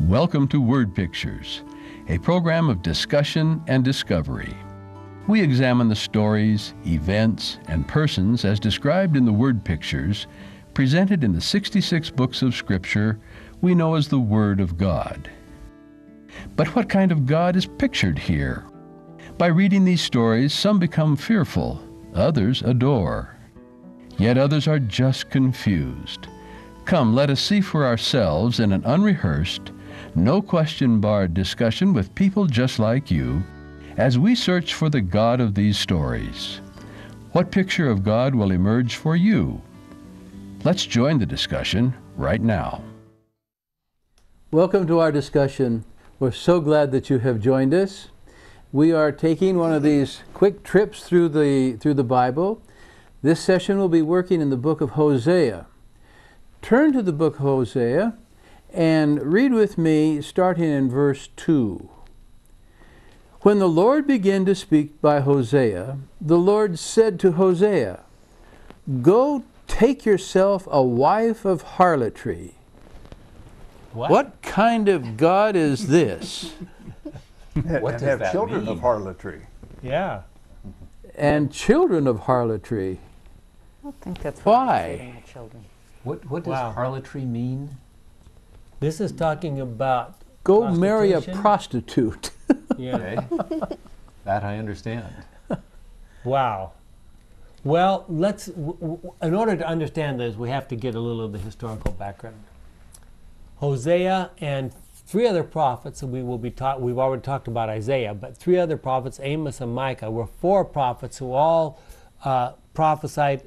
Welcome to Word Pictures, a program of discussion and discovery. We examine the stories, events, and persons as described in the Word Pictures presented in the 66 books of Scripture we know as the Word of God. But what kind of God is pictured here? By reading these stories, some become fearful, others adore. Yet others are just confused. Come, let us see for ourselves in an unrehearsed, no question barred discussion with people just like you as we search for the God of these stories. What picture of God will emerge for you? Let's join the discussion right now. Welcome to our discussion. We're so glad that you have joined us. We are taking one of these quick trips through the through the Bible. This session will be working in the book of Hosea. Turn to the book of Hosea and read with me starting in verse 2. When the Lord began to speak by Hosea, the Lord said to Hosea, Go take yourself a wife of harlotry. What? What kind of God is this? and What does have that children mean? of harlotry. Yeah. and children of harlotry. I don't think that's Why? what children. What, what does Wow. harlotry mean? This is talking about. Go marry a Prostitution? prostitute. Yeah. Okay. that I understand. Wow. Well, let's. W- w- in order to understand this, we have to get a little of the historical background. Hosea and three other prophets, and we will be taught. We've already talked about Isaiah, but three other prophets, Amos and Micah, were four prophets who all uh, prophesied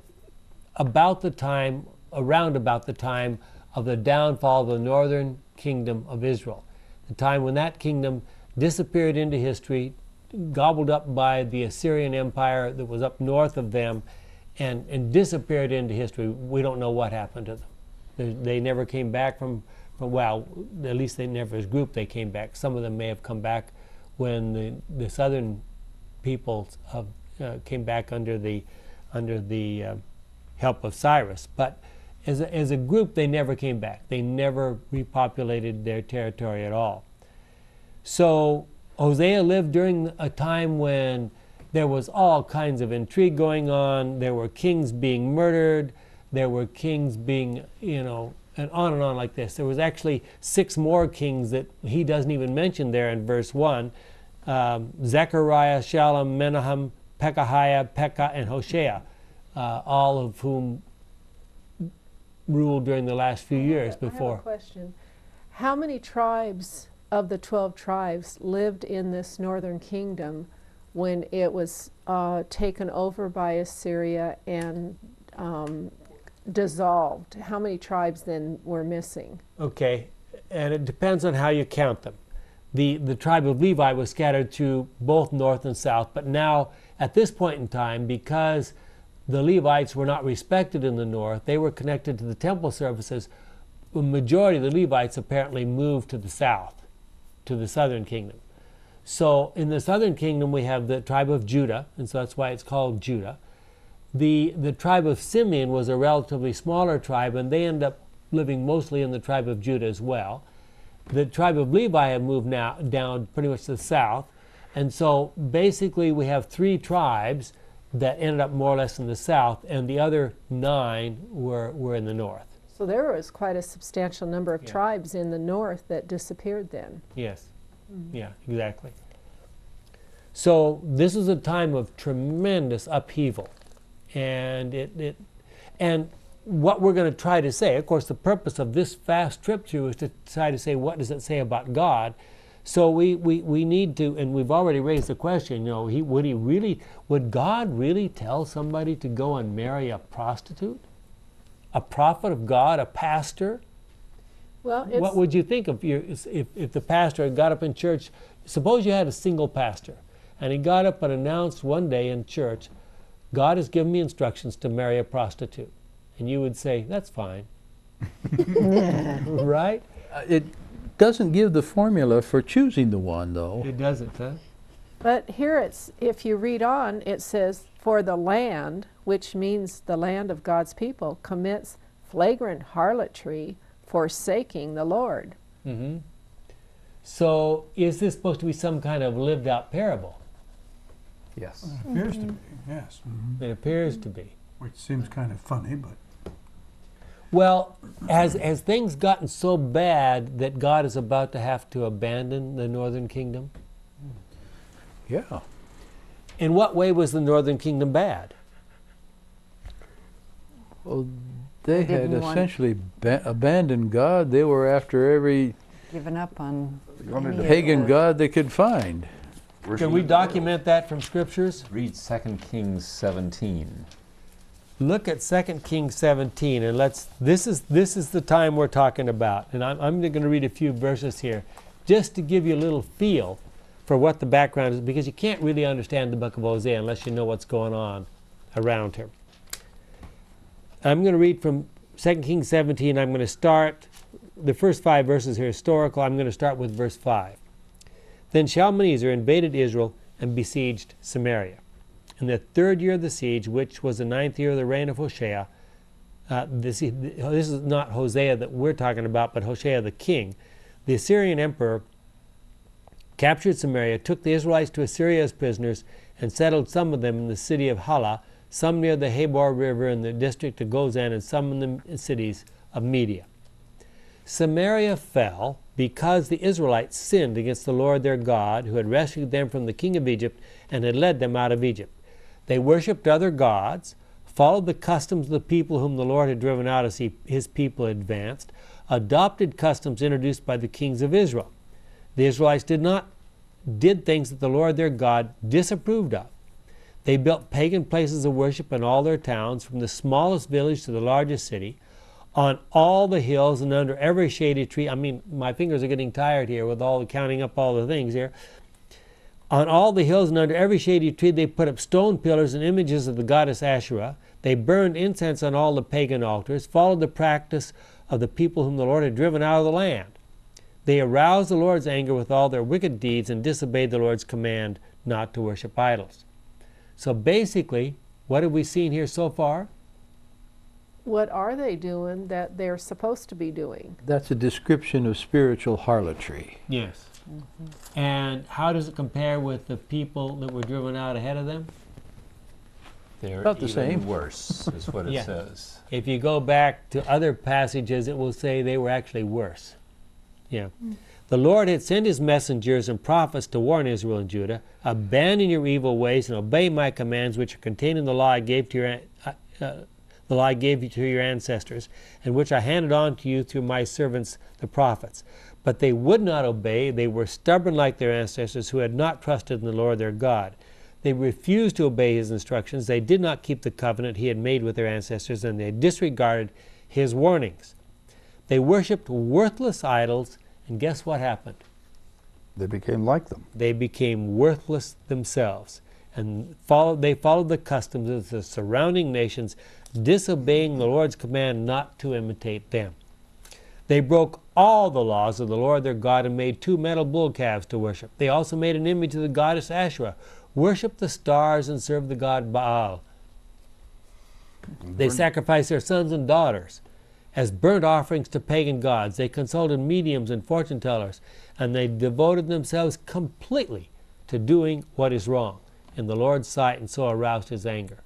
about the time, around about the time of the downfall of the northern kingdom of Israel, the time when that kingdom disappeared into history, gobbled up by the Assyrian Empire that was up north of them, and, and disappeared into history. We don't know what happened to them. They, they never came back from, from, well, at least they never, as a group, they came back. Some of them may have come back when the, the southern peoples of, uh, came back under the, under the uh, help of Cyrus. But as a, as a group, they never came back. They never repopulated their territory at all. So Hosea lived during a time when there was all kinds of intrigue going on. There were kings being murdered. There were kings being, you know, and on and on like this. There was actually six more kings that he doesn't even mention there in verse 1 um, Zechariah, Shallum, Menahem, Pekahiah, Pekah, and Hoshea, uh, all of whom ruled during the last few years I have before. a question. How many tribes of the 12 tribes lived in this northern kingdom when it was uh, taken over by Assyria and um, dissolved? How many tribes then were missing? Okay, and it depends on how you count them. The, the tribe of Levi was scattered through both north and south, but now, at this point in time, because the Levites were not respected in the north, they were connected to the temple services. The majority of the Levites apparently moved to the south, to the southern kingdom. So, in the southern kingdom, we have the tribe of Judah, and so that's why it's called Judah. The, the tribe of Simeon was a relatively smaller tribe, and they end up living mostly in the tribe of Judah as well. The tribe of Levi have moved now down pretty much to the south, and so basically we have three tribes that ended up more or less in the south, and the other nine were, were in the north. So there was quite a substantial number of Yeah. tribes in the north that disappeared then. Yes. Mm-hmm. Yeah, exactly. So this is a time of tremendous upheaval. And it, it and what we're going to try to say, of course, the purpose of this fast trip through is to try to say what does it say about God. So we, we, we need to, and we've already raised the question, you know, he, would he really, would God really tell somebody to go and marry a prostitute? A prophet of God, a pastor? Well, it's, What would you think if, you if, if the pastor had got up in church? Suppose you had a single pastor, and he got up and announced one day in church, God has given me instructions to marry a prostitute. And you would say, that's fine. right? Uh, it doesn't give the formula for choosing the one, though. It doesn't, huh? But here it's, if you read on, it says, For the land, which means the land of God's people, commits flagrant harlotry, forsaking the Lord. Mm-hmm. So, is this supposed to be some kind of lived out parable? Yes. It appears to be, yes. It appears to be. Which seems kind of funny, but Well, has, has things gotten so bad that God is about to have to abandon the northern kingdom? Yeah. In what way was the northern kingdom bad? Well, they, They had essentially ba- abandoned God. They were after every Given up on wanted any to of pagan god they could find. Can we document that from scriptures? Read 2 Kings 17. Look at 2 Kings 17 and let's this is this is the time we're talking about. And I'm, I'm going to read a few verses here just to give you a little feel for what the background is because you can't really understand the book of Hosea unless you know what's going on around here. I'm going to read from 2 Kings 17. I'm going to start the first 5 verses here historical. I'm going to start with verse 5. Then Shalmaneser invaded Israel and besieged Samaria. In the third year of the siege, which was the ninth year of the reign of Hoshea, uh, this, this is not Hosea that we're talking about, but Hoshea the king, the Assyrian emperor captured Samaria, took the Israelites to Assyria as prisoners, and settled some of them in the city of Halah, some near the Habor River in the district of Gozan, and some in the cities of Media. Samaria fell because the Israelites sinned against the Lord their God, who had rescued them from the king of Egypt and had led them out of Egypt. They worshipped other gods, followed the customs of the people whom the Lord had driven out as he, his people advanced, adopted customs introduced by the kings of Israel. The Israelites did not did things that the Lord their God disapproved of. They built pagan places of worship in all their towns, from the smallest village to the largest city, on all the hills and under every shady tree. I mean, my fingers are getting tired here with all the counting up all the things here. On all the hills and under every shady tree, they put up stone pillars and images of the goddess Asherah. They burned incense on all the pagan altars, followed the practice of the people whom the Lord had driven out of the land. They aroused the Lord's anger with all their wicked deeds and disobeyed the Lord's command not to worship idols. So basically, what have we seen here so far? What are they doing that they're supposed to be doing? That's a description of spiritual harlotry. Yes. And how does it compare with the people that were driven out ahead of them? They're About the even same. worse, is what it Yeah. says. If you go back to other passages, it will say they were actually worse. Yeah. The Lord had sent his messengers and prophets to warn Israel and Judah abandon your evil ways and obey my commands, which are contained in the law I gave to your, uh, uh, the law I gave you to your ancestors, and which I handed on to you through my servants the prophets. But they would not obey. They were stubborn like their ancestors who had not trusted in the Lord their God. They refused to obey his instructions. They did not keep the covenant he had made with their ancestors, and they disregarded his warnings. They worshipped worthless idols, and guess what happened? They became like them. They became worthless themselves, and followed, they followed the customs of the surrounding nations, disobeying the Lord's command not to imitate them. They broke all the laws of the Lord their God and made two metal bull calves to worship. They also made an image of the goddess Asherah, worshiped the stars, and served the god Baal. They sacrificed their sons and daughters as burnt offerings to pagan gods. They consulted mediums and fortune tellers, and they devoted themselves completely to doing what is wrong in the Lord's sight, and so aroused his anger.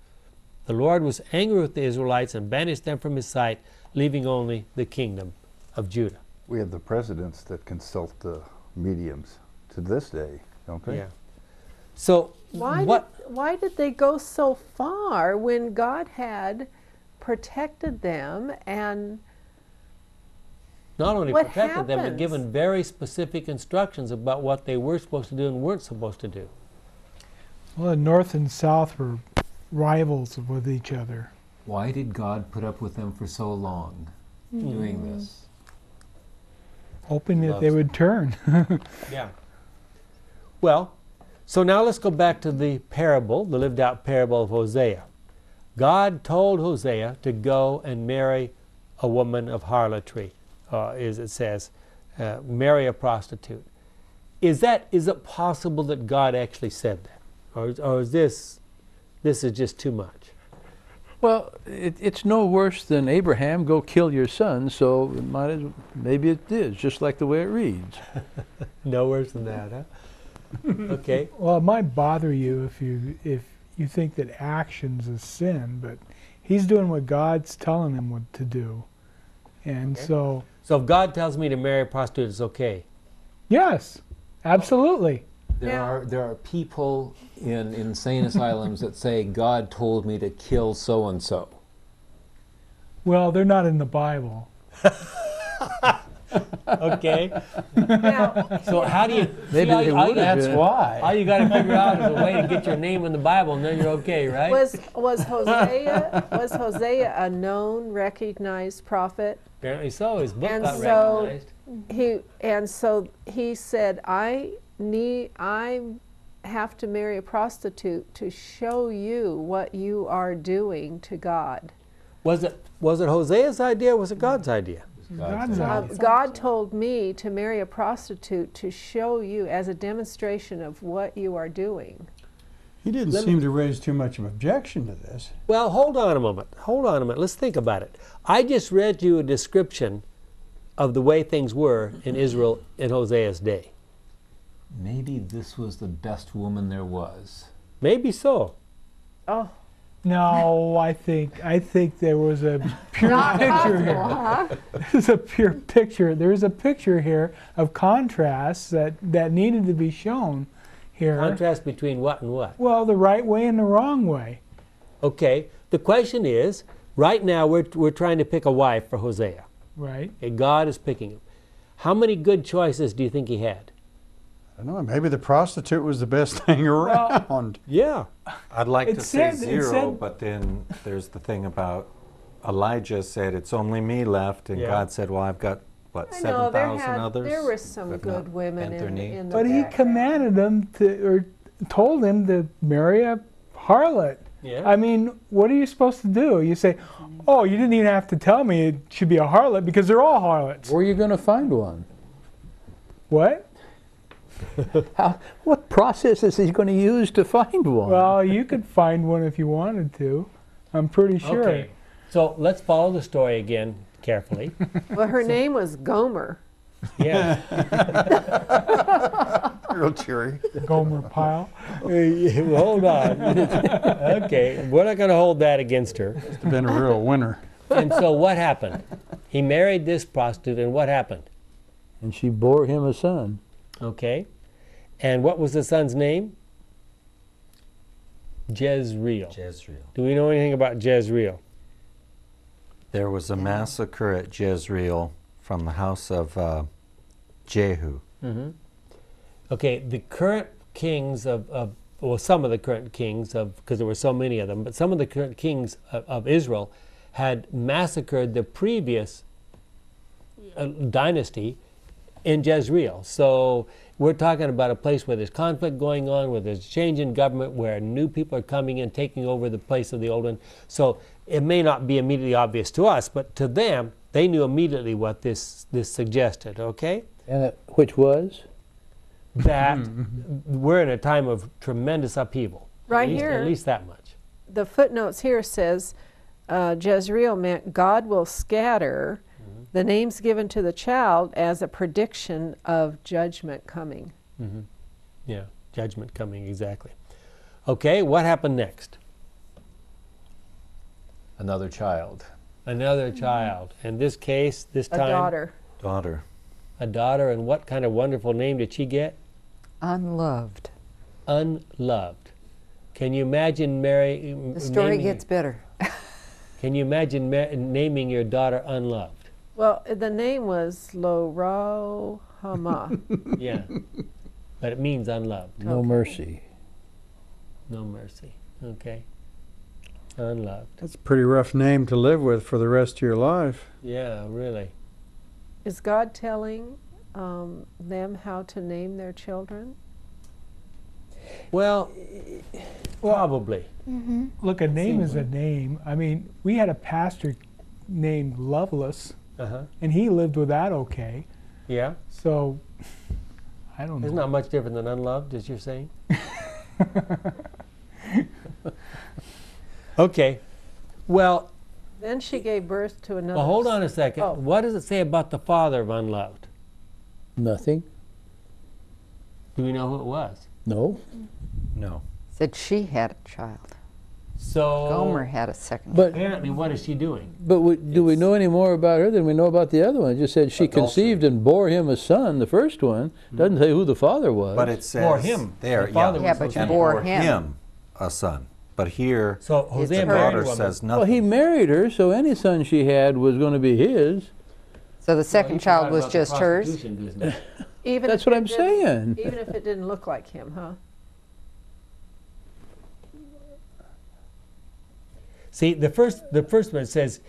The Lord was angry with the Israelites and banished them from his sight, leaving only the kingdom of Judah. We have the presidents that consult the mediums to this day, don't they? Yeah. So Why what? did, why did they go so far when God had protected them and not only what protected them, but given very specific instructions about what they were supposed to do and weren't supposed to do. Well, the North and South were rivals with each other. Why did God put up with them for so long doing hmm. this? Hoping that they would turn. Yeah. Well, so now let's go back to the parable, the lived out parable of Hosea. God told Hosea to go and marry a woman of harlotry, uh, as it says, uh, marry a prostitute. Is that is it possible that God actually said that, or, or is this this is just too much? Well, it, it's no worse than Abraham, go kill your son, so it might as, maybe it is, just like the way it reads. No worse than that, huh? okay. Well, it might bother you if you if you think that action's a sin, but he's doing what God's telling him what to do, and Okay. so So if God tells me to marry a prostitute, it's okay. yes, absolutely. There Now- are there are people in insane asylums that say God told me to kill so and so. Well, they're not in the Bible. Okay. Now, so how do you? Maybe see, all they you- all you- would have been. why. All you got to figure out is a way to get your name in the Bible, and then you're okay, right? was was Hosea was Hosea a known, recognized prophet? Apparently so. His book And got so- recognized. He and so he said, "I need I have to marry a prostitute to show you what you are doing to God." Was it was it Hosea's idea? or Was it God's idea? God's Uh, idea. God told me to marry a prostitute to show you as a demonstration of what you are doing. He didn't Let seem to raise too much of objection to this. Well, hold on a moment. Hold on a minute. Let's think about it. I just read you a description of the way things were in Israel in Hosea's day. Maybe this was the best woman there was. Maybe so. Oh, No, I think I think there was a pure not picture possible, here. huh? is a pure picture. There's a picture here of contrasts that that needed to be shown here. Contrast between what and what? Well, the right way and the wrong way. Okay. The question is, right now we're we're trying to pick a wife for Hosea. Right. Okay, God is picking him. How many good choices do you think he had? I don't know, maybe the prostitute was the best thing around. Yeah. I'd like It to say said- it zero, said- but then there's the thing about Elijah said, it's only me left, and Yeah. God said, well, I've got, what, I know there 7,000 had others? there were some good women in, in the But he background. commanded them to, or told him to marry a harlot. Yeah. I mean, what are you supposed to do? You say, "Oh, you didn't even have to tell me it should be a harlot because they're all harlots." Where are you going to find one? What? How, what process is he going to use to find one? Well, you could find one if you wanted to. I'm pretty sure. Okay. So let's follow the story again carefully. Well, her name was Gomer. Yeah. Real cheery. Gomer Pyle. hold on. okay, we're not going to hold that against her. Must have been a real winner. And so what happened? He married this prostitute, and what happened? and she bore him a son. Okay. And what was the son's name? Jezreel. Jezreel. Do we know anything about Jezreel? There was a massacre at Jezreel from the house of uh, Jehu. Mm-hmm. Okay, the current kings of, of well, some of the current kings of, because there were so many of them, but some of the current kings of, of Israel had massacred the previous uh, dynasty in Jezreel. So we're talking about a place where there's conflict going on, where there's a change in government, where new people are coming in, taking over the place of the old one. So it may not be immediately obvious to us, but to them, they knew immediately what this, this suggested, okay? And it, which was? that we're in a time of tremendous upheaval. Right at least, here. At least that much. The footnotes here says uh, Jezreel meant God will scatter the names given to the child as a prediction of judgment coming. Mm-hmm. Yeah, judgment coming, exactly. Okay, what happened next? Another child. Another child. In this case, this A time, A daughter. Daughter. a daughter. And what kind of wonderful name did she get? Unloved. Unloved. Can you imagine Mary? The story gets better. Can you imagine ma- naming your daughter Unloved? Well, the name was Lo Hama. Yeah, but it means unloved. No Okay. mercy. No mercy. Okay. Unloved. That's a pretty rough name to live with for the rest of your life. Yeah, really. Is God telling um, them how to name their children? Well, probably. Look, a name is a name. I mean, we had a pastor named Lovelace, Uh huh. and he lived with that okay. Yeah. So, I don't know. It's not much different than unloved, as you're saying. okay. Well, Then she gave birth to another. well, hold on a second. Oh. What does it say about the father of unloved? Nothing. Do we know who it was? No. No. Said she had a child. So Gomer had a second. But apparently, what is she doing? but we, do we know any more about her than we know about the other one? It just said she Adultery. conceived and bore him a son. The first one hmm. doesn't say who the father was. But it says For him. there, The father yeah, Yeah, was but Hosea. bore him. him a son. But here, So Hosea her. the daughter woman. says well, he married her, so any son she had was going to be his. so the second you child was just hers. Even That's what I'm didn't- saying. Even if it didn't look like him, huh? See, the first the first one says,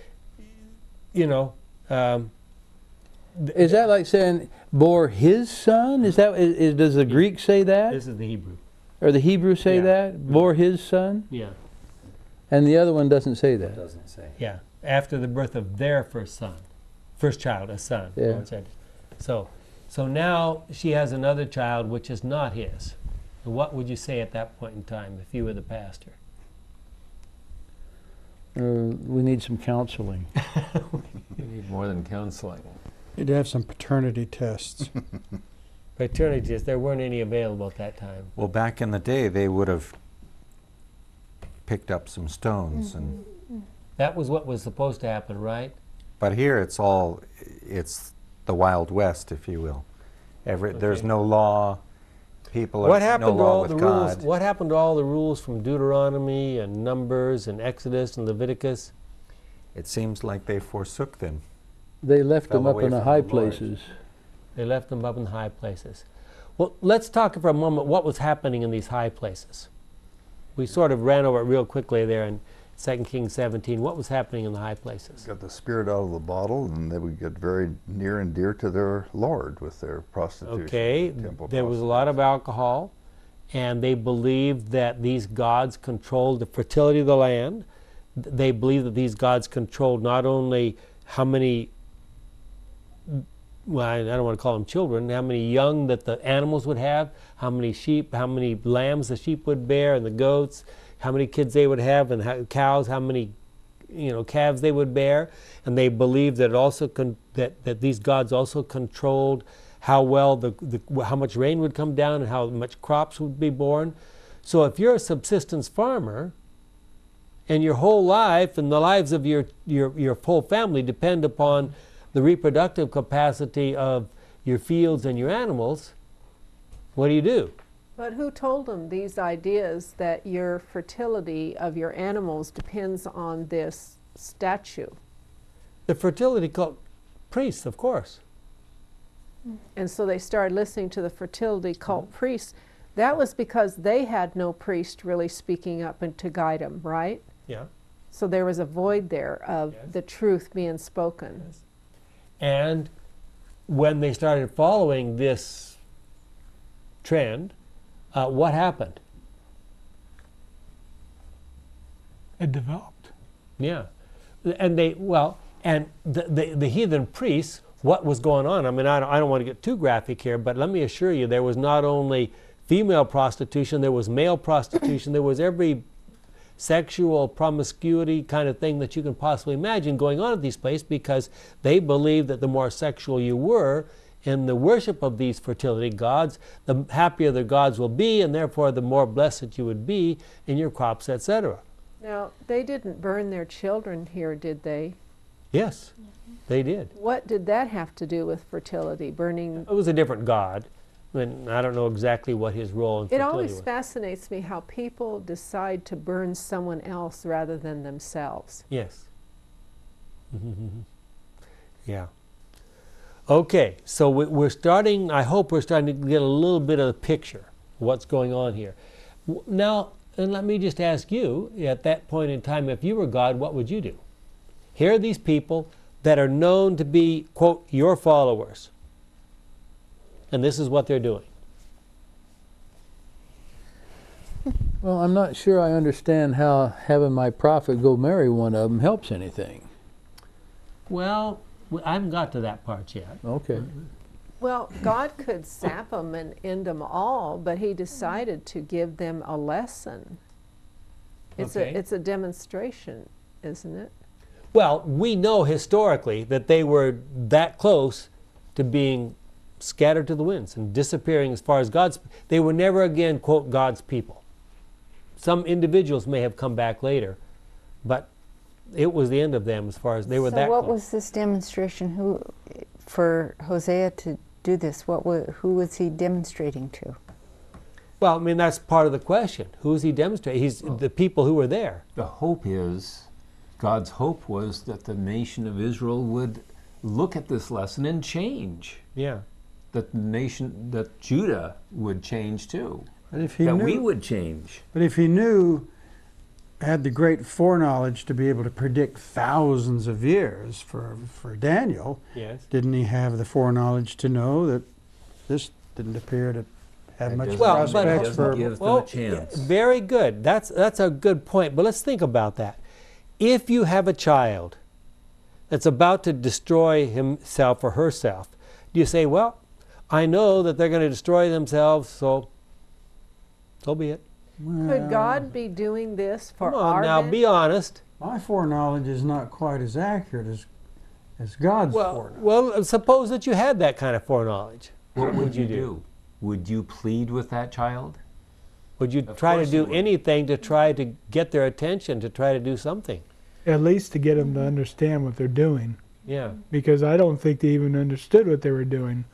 you know, um, Is that like saying bore his son? Is that is, is, does the Greek say that this is the Hebrew. or the Hebrew say Yeah. that bore his son? Yeah, And the other one doesn't say It that. doesn't say. yeah. After the birth of their first son, first child, a son. Yeah. Said. So, so now she has another child which is not his. What would you say at that point in time if you were the pastor? Uh, we need some counseling. You need more than counseling. You'd have some paternity tests. Paternity tests, there weren't any available at that time. Well, back in the day, they would have picked up some stones, and That was what was supposed to happen, right? but here it's all it's the Wild West, if you will. Every, There's no law. People What are happened no to all with the God. rules? What happened to all the rules from Deuteronomy and Numbers and Exodus and Leviticus? It seems like they forsook them. They left Fell them up in the high the places. They left them up in the high places. Well, let's talk for a moment what was happening in these high places. We sort of ran over it real quickly there in 2 Kings 17. What was happening in the high places? Got the spirit out of the bottle, and they would get very near and dear to their Lord with their prostitution. Okay, there was a lot of alcohol, and they believed that these gods controlled the fertility of the land. They believed that these gods controlled not only how many, well, I I don't want to call them children, how many young that the animals would have, how many sheep, how many lambs the sheep would bear, and the goats, how many kids they would have, and how, cows, how many you know calves they would bear, and they believed that also that that these gods also controlled how well the, the how much rain would come down and how much crops would be born. So if you're a subsistence farmer, and your whole life and the lives of your your your whole family depend upon the reproductive capacity of your fields and your animals, what do you do? But who told them these ideas that your fertility of your animals depends on this statue? The fertility cult priests, of course. And so they started listening to the fertility cult mm-hmm. priests. That was because they had no priest really speaking up and to guide them, right? Yeah. So there was a void there of Yes. the truth being spoken. And when they started following this trend, uh, what happened? It developed. Yeah. And they, well, and the, the, the heathen priests, what was going on? I mean, I don't, I don't want to get too graphic here, but let me assure you, there was not only female prostitution, there was male prostitution, there was every sexual promiscuity kind of thing that you can possibly imagine going on at these places because they believed that the more sexual you were in the worship of these fertility gods, the happier the gods will be, and therefore the more blessed you would be in your crops, etc. Now, they didn't burn their children here, did they? Yes, they did. What did that have to do with fertility? Burning. It was a different god. I mean, I don't know exactly what his role in It fertility always was. fascinates me how people decide to burn someone else rather than themselves. Yes. yeah. Okay, so we- we're starting, I hope we're starting to get a little bit of the picture what's going on here. Now, and let me just ask you, at that point in time, if you were God, what would you do? Here are these people that are known to be, quote, your followers. And this is what they're doing. Well, I'm not sure I understand how having my prophet go marry one of them helps anything. Well, I haven't got to that part yet. Okay. Well, God could sap them and end them all, but He decided to give them a lesson. It's Okay. a it's a demonstration. isn't it? Well, we know historically that they were that close to being scattered to the winds and disappearing as far as God's. They were never again, quote, God's people. Some individuals may have come back later, but it was the end of them as far as they were so that what close. was this demonstration? Who, for Hosea to do this? What wa who was he demonstrating to? well, I mean, that's part of the question. Who is he demonstrating? He's oh. the people who were there. The hope is, God's hope was that the nation of Israel would look at this lesson and change. Yeah. That the nation, that Judah would change too. But if he that knew, we would change. but if he knew, had the great foreknowledge to be able to predict thousands of years for for Daniel, Yes. didn't he have the foreknowledge to know that this didn't appear to have That much doesn't- Well, but- prospects for? give them Well, a chance. Very good. That's that's a good point. But let's think about that. If you have a child that's about to destroy himself or herself, do you say, "Well, I know that they're going to destroy themselves, so so be it." Could God be doing this for Come on our now, ben- be honest. My foreknowledge is not quite as accurate as as God's Well, foreknowledge. well, suppose that you had that kind of foreknowledge. What would you do? Would you plead with that child? Would you Of try to do anything to try to get their attention, to try to do something? At least to get them to understand what they're doing, Yeah. because I don't think they even understood what they were doing.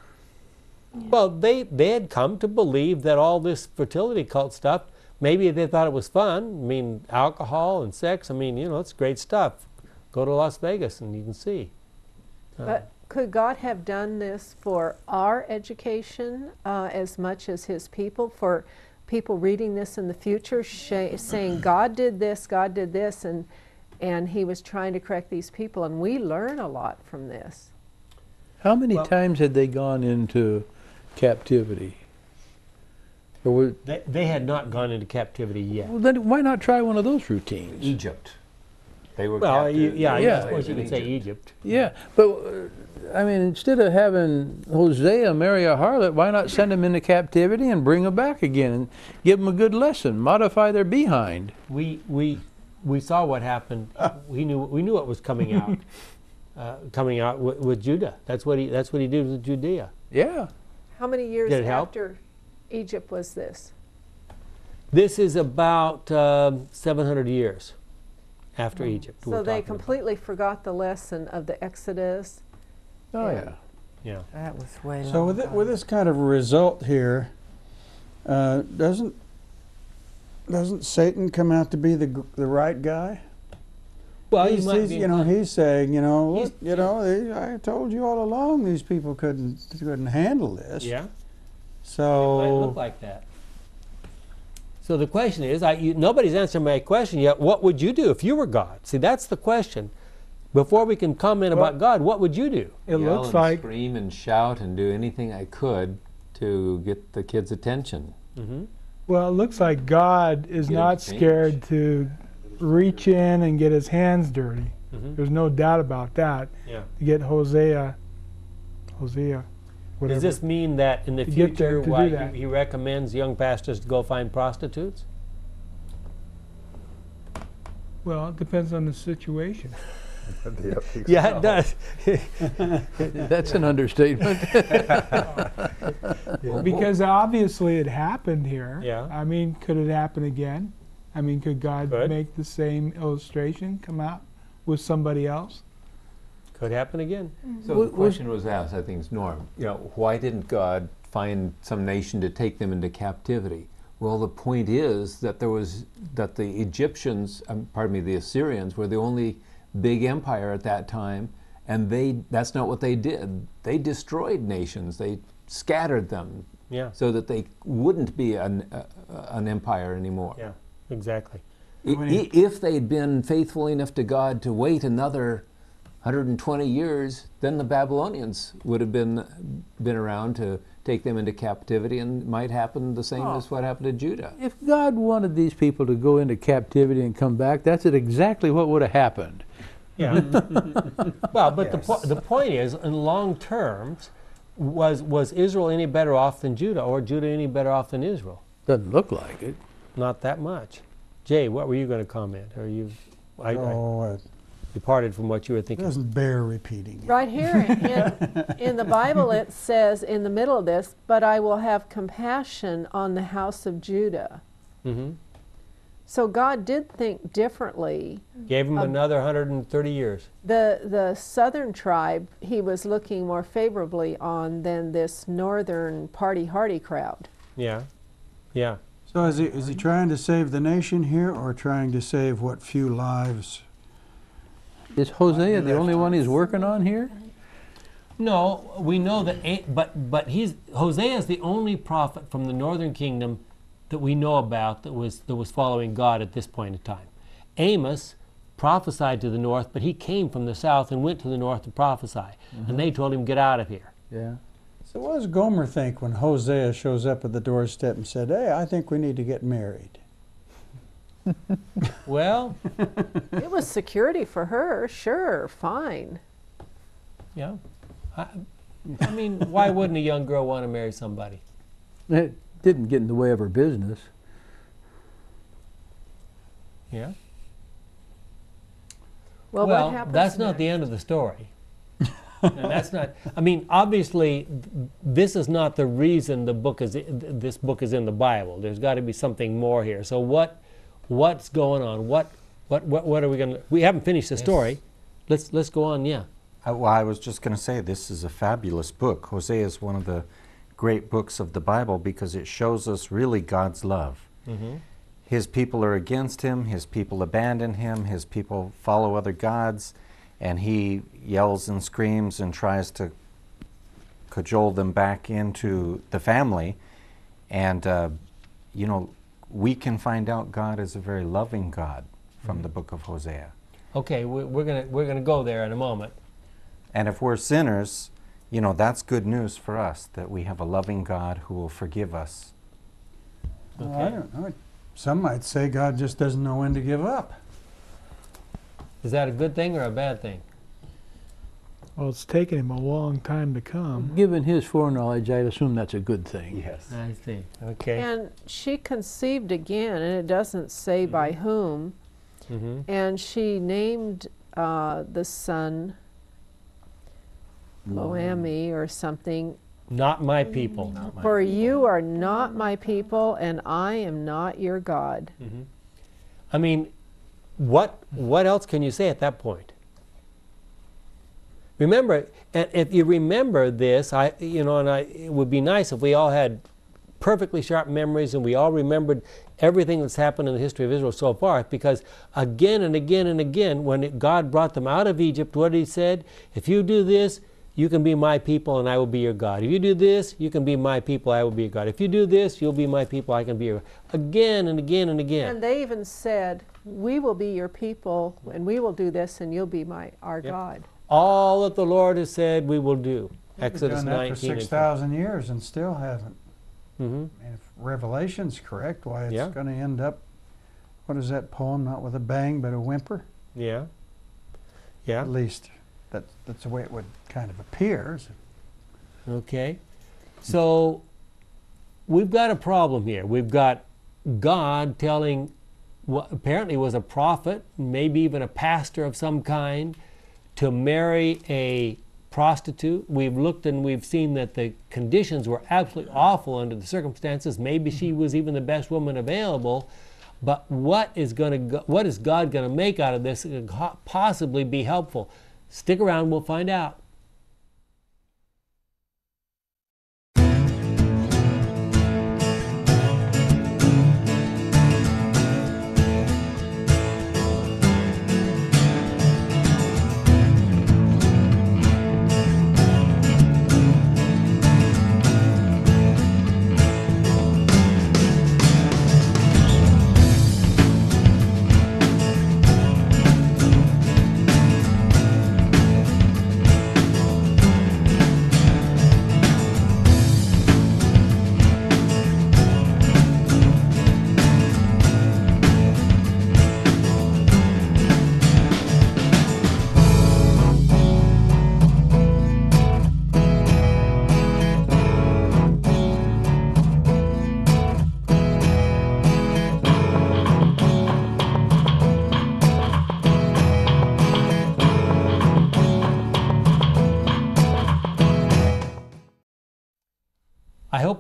Well, they they had come to believe that all this fertility cult stuff, maybe they thought it was fun. I mean, alcohol and sex. I mean, you know, it's great stuff. Go to Las Vegas and you can see. Uh, But could God have done this for our education uh, as much as His people? For people reading this in the future, sh- saying God did this, God did this, and and He was trying to correct these people, and we learn a lot from this. How many Well- times had they gone into captivity? Or was, they, they had not gone into captivity yet. well, then why not try one of those routines? Egypt. They were Well, you, captive. yeah, They Yeah. I were suppose you in could say Egypt. Yeah, but uh, I mean, instead of having Hosea marry a harlot, why not send them into captivity and bring them back again and give them a good lesson, modify their behind? We we we saw what happened. we knew we knew what was coming out, uh, coming out with, with Judah. That's what he that's what he did with Judea. Yeah. How many years Did it help? After Egypt was this? This is about um, 700 years after Egypt. we're So they talking about. completely forgot the lesson of the Exodus. Oh Yeah. yeah. Yeah. That was way So long with, it, with this kind of result here, uh, doesn't doesn't Satan come out to be the the right guy? Well, you he's, might he's- be you know, he's saying, you know, look, you know, they, I told you all along these people couldn't couldn't handle this. yeah. Might So look like that. So the question is, I, you, nobody's answered my question yet. What would you do if you were God? See, that's the question. Before we can comment Well- about God, what would you do? It Yell looks and like scream and shout and do anything I could to get the kids' attention. Mm-hmm. well, it looks like God is Get 'em not scared to reach in and get his hands dirty. Mhm. There's no doubt about that. Yeah. To get Hosea, Hosea, whatever. Does this mean that in the To get future, them to do why that. he, he recommends young pastors to go find prostitutes? well, it depends on the situation. Yeah, it does. That's an understatement. Because obviously it happened here. Yeah. I mean, could it happen again? I mean, could God Could. make the same illustration come out with somebody else? Could happen again. So the question was asked, I think, it's Norm. You know, why didn't God find some nation to take them into captivity? Well, the point is that there was that the Egyptians, um, pardon me, the Assyrians were the only big empire at that time, and they that's not what they did. They destroyed nations. They scattered them Yeah. so that they wouldn't be an uh, uh, an empire anymore. Yeah. Exactly. I- i- If they'd been faithful enough to God to wait another 120 years, then the Babylonians would have been been around to take them into captivity, and might happen the same Oh. as what happened to Judah. if God wanted these people to go into captivity and come back, that's it exactly what would have happened. Yeah. well, but the, po- the point is, in long terms, was, was Israel any better off than Judah, or Judah any better off than Israel? Doesn't look like it. Not that much. Jay, what were you going to comment? Or you? I, I Oh, it departed from what you were thinking. doesn't bear repeating. Right here in, in the Bible, it says in the middle of this, but I will have compassion on the house of Judah. Mm -hmm. So God did think differently. Gave him Um, another 130 years. The, the southern tribe, he was looking more favorably on than this northern party hardy crowd. Yeah. Yeah. So is he, is he trying to save the nation here or trying to save what few lives? Is Hosea the only one he's working on here? No, we know that, A- but but he's Hosea is the only prophet from the northern kingdom that we know about that was that was following God at this point in time. Amos prophesied to the north, but he came from the south and went to the north to prophesy, and mm-hmm. they told him get out of here. Yeah. So what does Gomer think when Hosea shows up at the doorstep and said, "Hey, I think we need to get married"? Well, it was security for her, sure, fine. yeah. I, I mean, why wouldn't a young girl want to marry somebody? It didn't get in the way of her business. Yeah. Well, well, what happens that's not the end of the story. and that's not. I mean, obviously, th- this is not the reason the book is. th- This book is in the Bible. There's got to be something more here. So what? What's going on? What? What? What, what are we going to? We haven't finished the story. Let's let's go on. Yeah. I, well, I was just going to say this is a fabulous book. Hosea is one of the great books of the Bible because it shows us really God's love. Mm-hmm. His people are against him, his people abandon him, his people follow other gods, and he yells and screams and tries to cajole them back into the family. And, uh, you know, we can find out God is a very loving God from mm-hmm. the book of Hosea. Okay, we, we're gonna we're gonna go there in a moment. And if we're sinners, you know, that's good news for us that we have a loving God who will forgive us. Well, I don't know. Some might say God just doesn't know when to give up. Is that a good thing or a bad thing? Well, it's taken him a long time to come. Given his foreknowledge, I'd assume that's a good thing. Yes. I see. Okay. And she conceived again, and it doesn't say by whom. mm-hmm. And she named uh, the son Lo-ammi or something. Not my people. For you are not my people, and I am not your God. Mm-hmm. I mean, what what else can you say at that point? Remember, and if you remember this, I you know, and I, it would be nice if we all had perfectly sharp memories and we all remembered everything that's happened in the history of Israel so far. Because again and again and again, when it, God brought them out of Egypt, what He said? If you do this, you can be my people and I will be your God. If you do this, you can be my people, I will be your God. If you do this, you'll be my people, I can be your Again and again and again. And they even said, "We will be your people, and we will do this, and you'll be my our Yep. God." All that the Lord has said we will do. We've Exodus done that 19. for 6,000 years and still haven't. hmm And if Revelation's correct, why it's Yeah. going to end up, what is that poem? Not with a bang, but a whimper? Yeah. Yeah. At least that, that's the way it would kind of appear. Okay. So we've got a problem here. We've got God telling what apparently was a prophet, maybe even a pastor of some kind, to marry a prostitute. We've looked and we've seen that the conditions were absolutely awful under the circumstances. Maybe she mm-hmm. was even the best woman available. But what is going to what is God going to make out of this that could possibly be helpful? Stick around, we'll find out.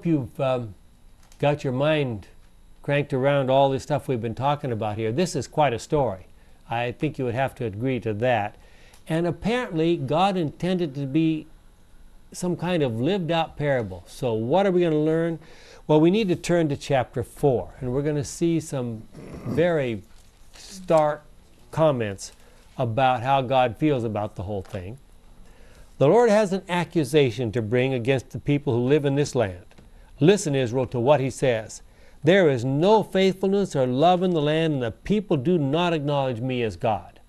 Hope you've um, got your mind cranked around all this stuff we've been talking about here. This is quite a story. I think you would have to agree to that. And apparently, God intended to be some kind of lived out parable. So, what are we going to learn? Well, we need to turn to chapter 4, and we're going to see some very stark comments about how God feels about the whole thing. The Lord has an accusation to bring against the people who live in this land. Listen, Israel, to what he says. There is no faithfulness or love in the land, and the people do not acknowledge me as God.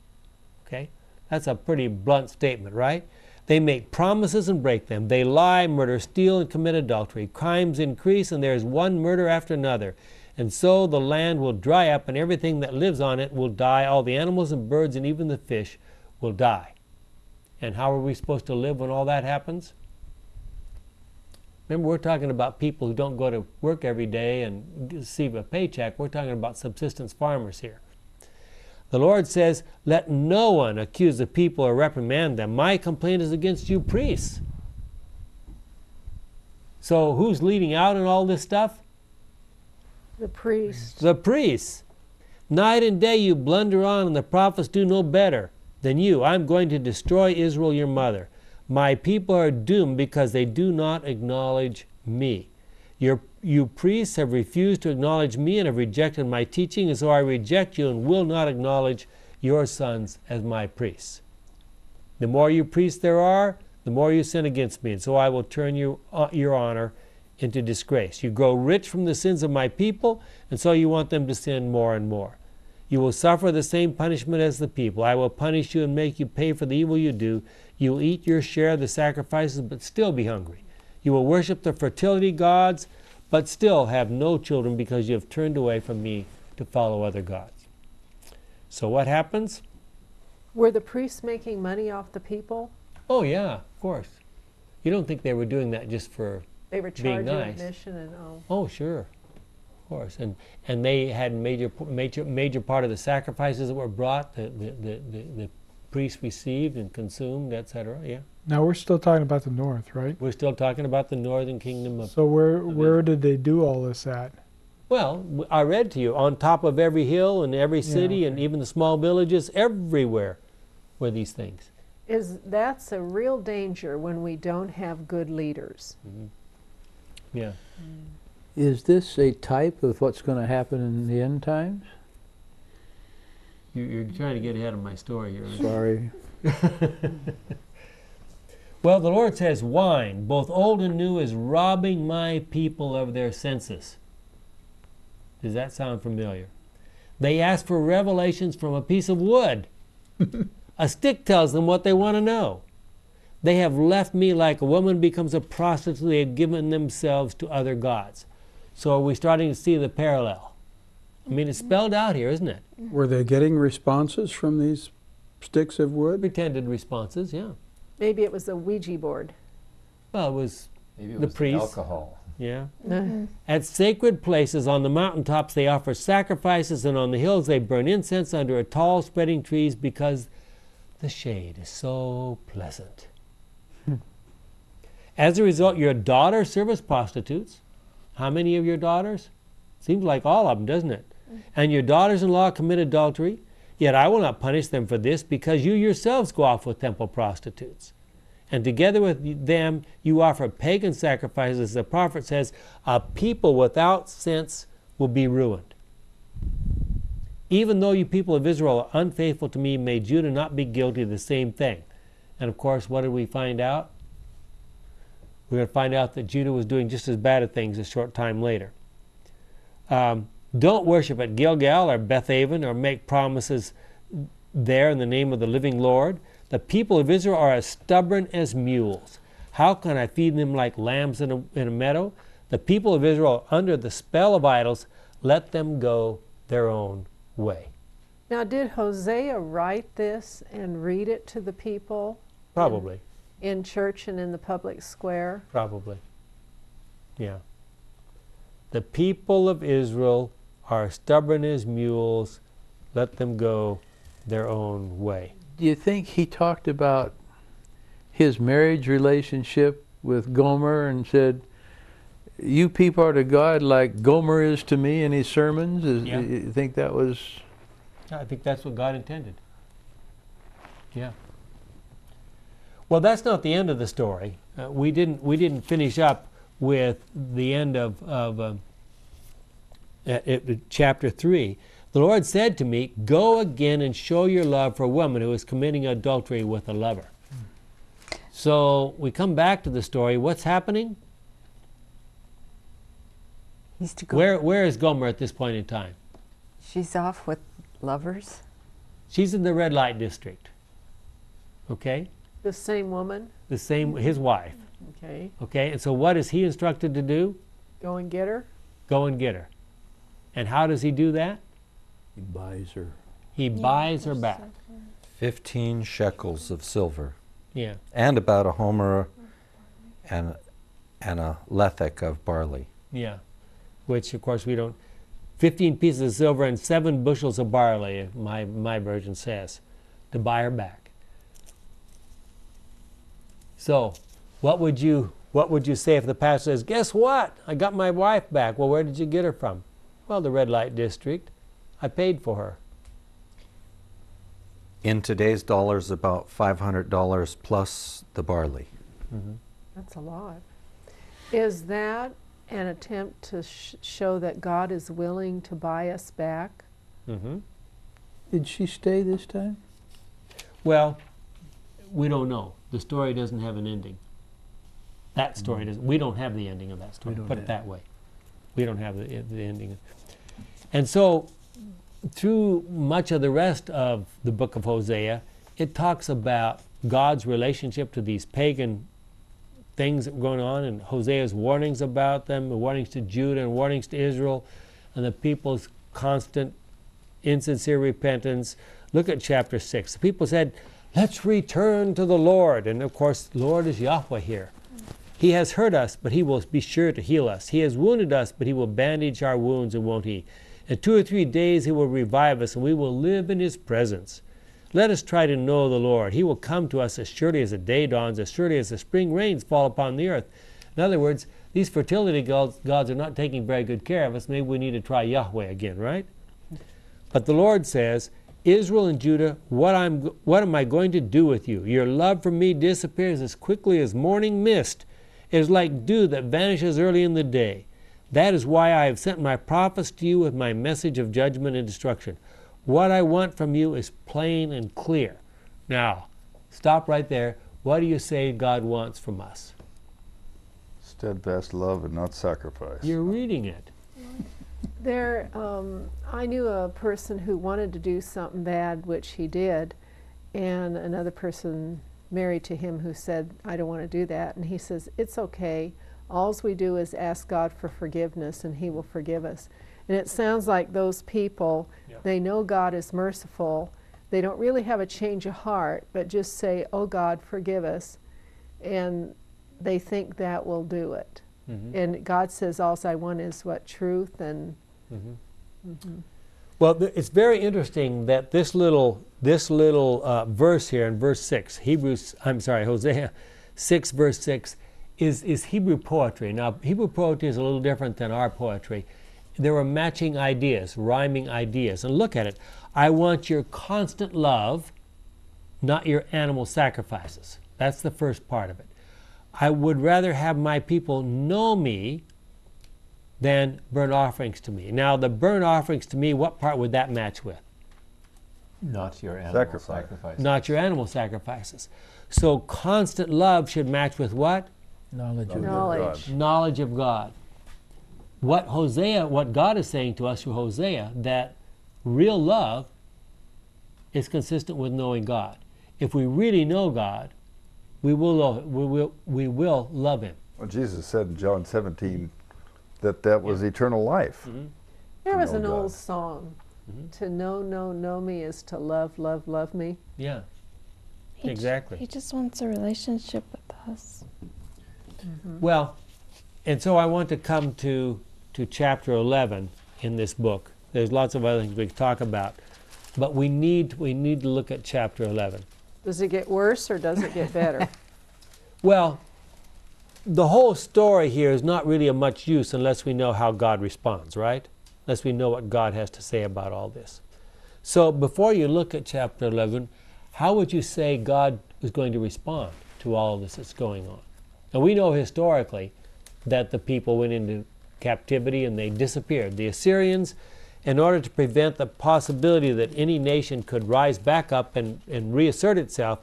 Okay? That's a pretty blunt statement, right? They make promises and break them. They lie, murder, steal, and commit adultery. Crimes increase, and there is one murder after another. And so the land will dry up, and everything that lives on it will die. All the animals and birds, and even the fish, will die. And how are we supposed to live when all that happens? Remember, we're talking about people who don't go to work every day and receive a paycheck. We're talking about subsistence farmers here. The Lord says, Let no one accuse the people or reprimand them. My complaint is against you, priests. So, who's leading out in all this stuff? The priests. The priests. Night and day you blunder on, and the prophets do no better than you. I'm going to destroy Israel, your mother. My people are doomed because they do not acknowledge me. Your, you priests have refused to acknowledge me and have rejected my teaching, and so I reject you and will not acknowledge your sons as my priests. The more you priests there are, the more you sin against me, and so I will turn you, uh, your honor into disgrace. You grow rich from the sins of my people, and so you want them to sin more and more. You will suffer the same punishment as the people. I will punish you and make you pay for the evil you do. You will eat your share of the sacrifices, but still be hungry. You will worship the fertility gods, but still have no children because you have turned away from me to follow other gods. So what happens? Were the priests making money off the people? Oh, yeah, of course. You don't think they were doing that just for. They were Being charging nice. admission and oh. Oh, sure. Of course. And, and they had major, major, major part of the sacrifices that were brought, the, the, the, the, the priests received and consumed, etc. Yeah. Now we're still talking about the north, right? We're still talking about the northern kingdom of. So where where did they do all this at? Well, I read to you on top of every hill and every city and even the small villages, everywhere were these things. Is that's a real danger when we don't have good leaders. Mm-hmm. Yeah. Mm. Is this a type of what's going to happen in the end times? You, you're trying to get ahead of my story here. aren't? Sorry. Well, the Lord says, wine, both old and new, is robbing my people of their senses. Does that sound familiar? They ask for revelations from a piece of wood. a stick tells them what they want to know. They have left me like a woman becomes a prostitute. They have given themselves to other gods. So are we starting to see the parallel? I mean, it's spelled out here, isn't it? Were they getting responses from these sticks of wood? Pretended responses, yeah. Maybe it was a Ouija board. Well, it was, Maybe it The was priest. alcohol. yeah. Uh, At sacred places on the mountaintops, they offer sacrifices, and on the hills, they burn incense under a tall, spreading trees because the shade is so pleasant. As a result, your daughters serve as prostitutes. How many of your daughters? Seems like all of them, doesn't it? And your daughters in law commit adultery. Yet I will not punish them for this because you yourselves go off with temple prostitutes. And together with them, you offer pagan sacrifices. The prophet says, A people without sense will be ruined. Even though you people of Israel are unfaithful to me, may Judah not be guilty of the same thing. And of course, what did we find out? We're going to find out that Judah was doing just as bad of things a short time later. Um, don't worship at Gilgal or Bethaven or make promises there in the name of the living Lord. The people of Israel are as stubborn as mules. How can I feed them like lambs in a, in a meadow? The people of Israel are under the spell of idols. Let them go their own way. Now, did Hosea write this and read it to the people Probably. in church and in the public square? Probably. Yeah. The people of Israel are stubborn as mules. Let them go their own way. Do you think he talked about his marriage relationship with Gomer and said, you people are to God like Gomer is to me in his sermons? Is, Yeah. You think that was. I think that's what God intended. Yeah. Well, that's not the end of the story. Uh, we didn't we didn't finish up with the end of of um, at, at chapter three. The Lord said to me, "Go again and show your love for a woman who is committing adultery with a lover." So we come back to the story. What's happening? He's to go. Where where is Gomer at this point in time? She's off with lovers. She's in the red light district. Okay, The same woman? the same his wife. Okay. Okay, and so what is he instructed to do? Go and get her? Go and get her. And how does he do that? He buys her. He buys her back. 15 shekels of silver Yeah. and about a homer and, and a lethek of barley. Yeah. Which, of course, we don't. 15 pieces of silver and seven bushels of barley, my, my version says, to buy her back. So, what would you what would you say if the pastor says, "Guess what? I got my wife back." Well, where did you get her from? Well, the red light district. I paid for her. In today's dollars, about $500 plus the barley. That's a lot. Is that an attempt to sh- show that God is willing to buy us back? Mm-hmm. Did she stay this time? Well, we don't know. The story doesn't have an ending. That story doesn't. We don't have the ending of that story. Put it that way. We don't have the, the ending. And so, through much of the rest of the book of Hosea, it talks about God's relationship to these pagan things that were going on, and Hosea's warnings about them, the warnings to Judah and warnings to Israel, and the people's constant insincere repentance. Look at chapter 6. The people said, Let's return to the Lord. And of course, Lord is Yahweh here. He has hurt us, but He will be sure to heal us. He has wounded us, but He will bandage our wounds, and won't He? In two or three days He will revive us, and we will live in His presence. Let us try to know the Lord. He will come to us as surely as the day dawns, as surely as the spring rains fall upon the earth. In other words, these fertility gods, are not taking very good care of us. Maybe we need to try Yahweh again, right? But the Lord says, Israel and Judah, what, I'm, what am I going to do with you? Your love for me disappears as quickly as morning mist. It is like dew that vanishes early in the day. That is why I have sent my prophets to you with my message of judgment and destruction. What I want from you is plain and clear. Now, stop right there. What do you say God wants from us? Steadfast love and not sacrifice. You're reading it. There, um, I knew a person who wanted to do something bad, which he did, and another person married to him who said, I don't want to do that. And he says, It's okay. Alls we do is ask God for forgiveness, and He will forgive us. And it sounds like those people, Yeah. they know God is merciful. They don't really have a change of heart, but just say, Oh God, forgive us. And they think that will do it. Mhm. And God says, All I want is what? Truth and Well, th- it's very interesting that this little this little uh, verse here in verse six, Hebrews. I'm sorry, Hosea six verse six, is is Hebrew poetry. Now, Hebrew poetry is a little different than our poetry. There were matching ideas, rhyming ideas, and look at it. I want your constant love, not your animal sacrifices. That's the first part of it. I would rather have my people know me than burnt offerings to me. Now, the burnt offerings to me, what part would that match with? Not your animal Sacrifice. sacrifice. Not your animal sacrifices. So, constant love should match with what? Knowledge of knowledge. Knowledge of God. What Hosea, what God is saying to us through Hosea, that real love is consistent with knowing God. If we really know God, we will, lo- we will, we will love Him. Well, Jesus said in John 17 that that was eternal life. Mm-hmm. There was an God. old song. Mm-hmm. To know, know, know me is to love, love, love me. Yeah. He j- Exactly. he just wants a relationship with us. Mm-hmm. Well, and so I want to come to, to chapter 11 in this book. There's lots of other things we could talk about, but we need, we need to look at chapter 11. Does it get worse or does it get better? Well, the whole story here is not really of much use unless we know how God responds, right? Unless we know what God has to say about all this. So before you look at chapter 11, how would you say God is going to respond to all of this that's going on? And we know historically that the people went into captivity and they disappeared. The Assyrians, in order to prevent the possibility that any nation could rise back up and, and reassert itself,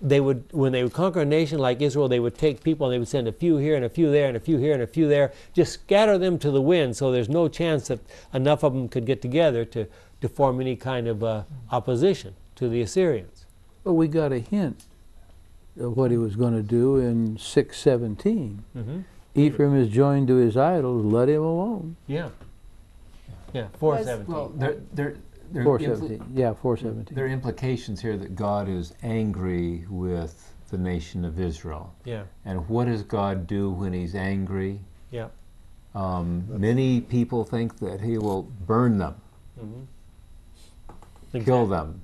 they would when they would conquer a nation like Israel, they would take people and they would send a few here and a few there and a few here and a few there, just scatter them to the wind so there's no chance that enough of them could get together to, to form any kind of uh, opposition to the Assyrians. Well, we got a hint of what he was going to do in 617. Mm-hmm. Ephraim is joined to his idols, let him alone. Yeah. Yeah, 417. Well, there, there, there, are impli- 417. Yeah, 417. there are implications here that God is angry with the nation of Israel. yeah, And what does God do when He's angry? yeah. Um, many people think that He will burn them, Mm-hmm. kill them,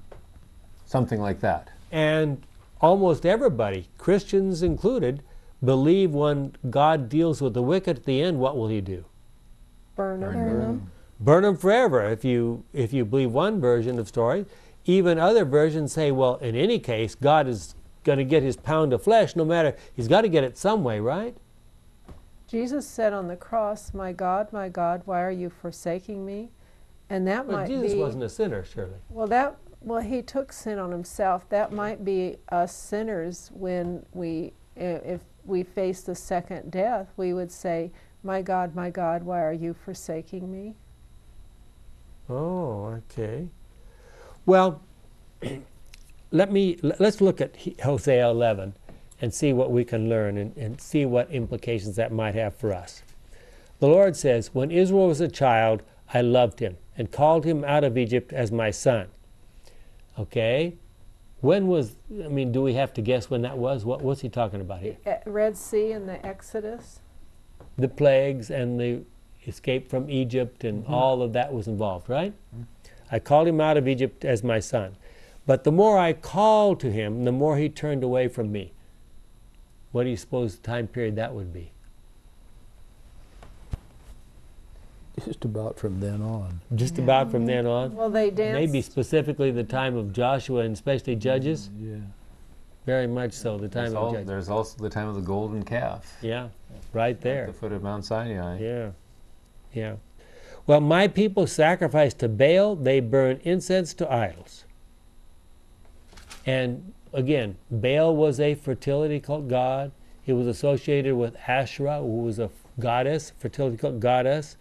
something like that. And almost everybody, Christians included, believe when God deals with the wicked at the end, what will he do? Burn them. Burn them. Burn them forever. If you if you believe one version of story, even other versions say, well, in any case, God is going to get his pound of flesh, no matter he's got to get it some way, right? Jesus said on the cross, "My God, my God, why are you forsaking me?" And that Well, might Jesus be wasn't a sinner, surely. well. That well, he took sin on himself. That might be us sinners when we, if we face the second death, we would say, "My God, my God, why are you forsaking me?" Oh, okay. Well, let me let's look at Hosea 11 and see what we can learn and, and see what implications that might have for us. The Lord says, "When Israel was a child, I loved him and called him out of Egypt as my son." Okay. When was I mean, do we have to guess when that was? What was he talking about here? Red Sea and the Exodus. the plagues and the escape from Egypt and mm-hmm. all of that was involved, right? I called him out of Egypt as my son. But the more I called to him, the more he turned away from me. What do you suppose the time period that would be? Just about from then on. Just about from then on? Well, they danced. Maybe specifically the time of Joshua and especially mm, Judges? Yeah. Very much so, the There's, time al- of Judges. there's also the time of the golden calf Yeah, right at there. the foot of Mount Sinai. Yeah, yeah. Well, my people sacrifice to Baal, they burn incense to idols. And again, Baal was a fertility cult god. He was associated with Asherah, who was a goddess, fertility cult goddess.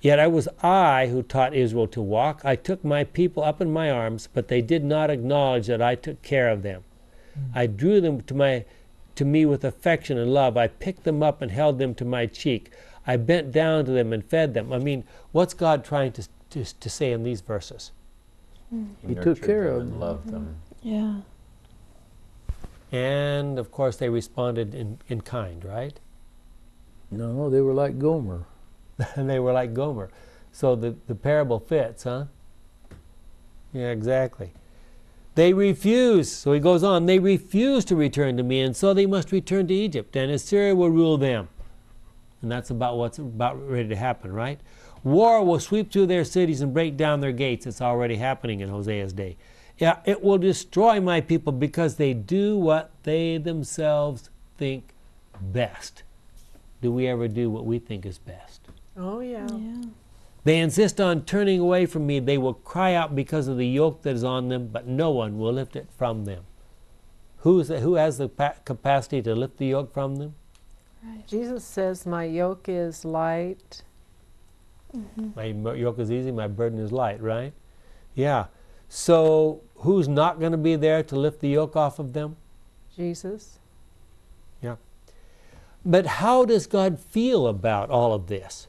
Yet I was I who taught Israel to walk. I took my people up in my arms, but they did not acknowledge that I took care of them. Hmm. I drew them to my to me with affection and love. I picked them up and held them to my cheek. I bent down to them and fed them. I mean, what's God trying to, to, to say in these verses? Mm. He took nurtured care them of and them. loved them. Yeah. And of course, they responded in, in kind, right? No, they were like Gomer. and they were like Gomer. So the, the parable fits, huh? Yeah, exactly. They refuse, so he goes on, they refuse to return to me, and so they must return to Egypt, and Assyria will rule them. And that's about what's about ready to happen, right? War will sweep through their cities and break down their gates. It's already happening in Hosea's day. Yeah, it will destroy my people because they do what they themselves think best. Do we ever do what we think is best? Oh yeah. Yeah. They insist on turning away from me. They will cry out because of the yoke that is on them, but no one will lift it from them. Who's who has the pa- capacity to lift the yoke from them? Right. Jesus says, "My yoke is light." Mm-hmm. My yoke is easy, my burden is light, right? Yeah. So who's not going to be there to lift the yoke off of them? Jesus. Yeah. But how does God feel about all of this?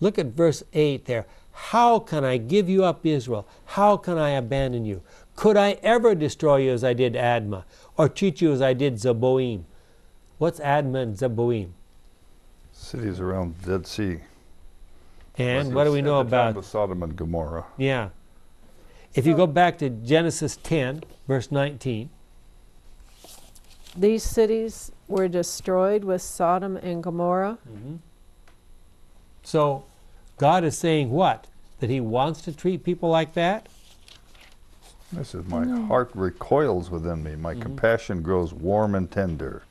Look at verse 8 there. How can I give you up, Israel? How can I abandon you? Could I ever destroy you as I did Admah, or treat you as I did Zeboim? What's Admah and Zeboim? Cities around the Dead Sea. And what do we know the time about? Sodom and Gomorrah. Yeah. If you go back to Genesis 10, verse 19, These cities were destroyed with Sodom and Gomorrah. Mm-hmm. So God is saying what? That He wants to treat people like that? This is my heart recoils within me. My mm-hmm. compassion grows warm and tender.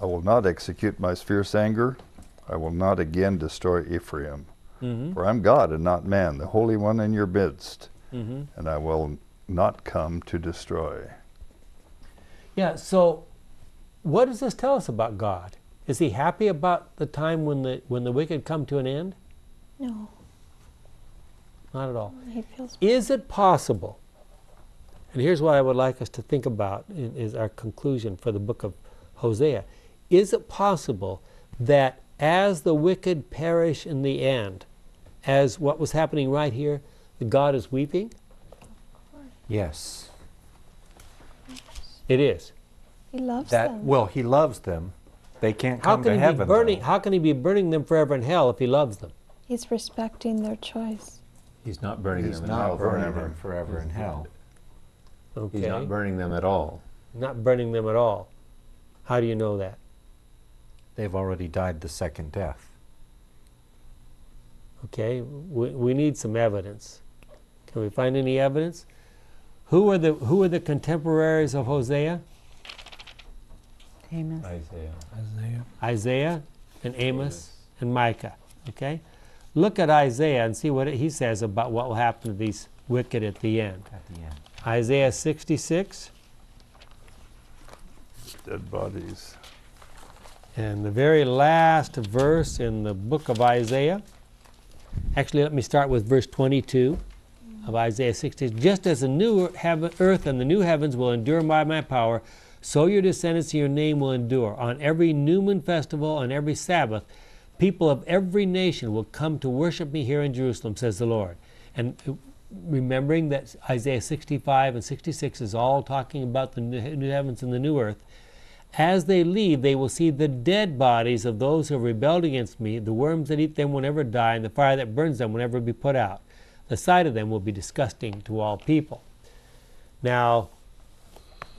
I will not execute my fierce anger. I will not again destroy Ephraim. Mm-hmm. For I'm God and not man, the Holy One in your midst, mm-hmm. and I will not come to destroy. Yeah, so what does this tell us about God? Is he happy about the time when the when the wicked come to an end? No, Not at all. he feels. Is it possible? And here's what I would like us to think about in, is our conclusion for the book of Hosea. Is it possible that as the wicked perish in the end, as what was happening right here, that God is weeping? Yes. It is. He loves That them. well, he loves them. They can't How come can to he heaven. be burning? though. How can he be burning them forever in hell if he loves them? He's respecting their choice. He's not burning He's them in not hell burning forever. them forever in hell. Okay. He's not burning them at all. Not burning them at all. How do you know that? They've already died the second death. Okay, we, we need some evidence. Can we find any evidence? Who are the who are the contemporaries of Hosea? Amos. Isaiah. Isaiah Isaiah and Amos and Micah. Okay, look at Isaiah and see what he says about what will happen to these wicked at the end. At the end. Isaiah 66 Dead bodies. and the very last verse in the book of Isaiah. Actually, let me start with verse 22 of Isaiah 60. Just as the new heaven, earth and the new heavens will endure by my power, so your descendants and your name will endure. On every new moon festival, on every Sabbath, people of every nation will come to worship me here in Jerusalem, says the Lord. And remembering that Isaiah 65 and 66 is all talking about the new heavens and the new earth, as they leave, they will see the dead bodies of those who have rebelled against me. The worms that eat them will never die, and the fire that burns them will never be put out. The sight of them will be disgusting to all people. Now,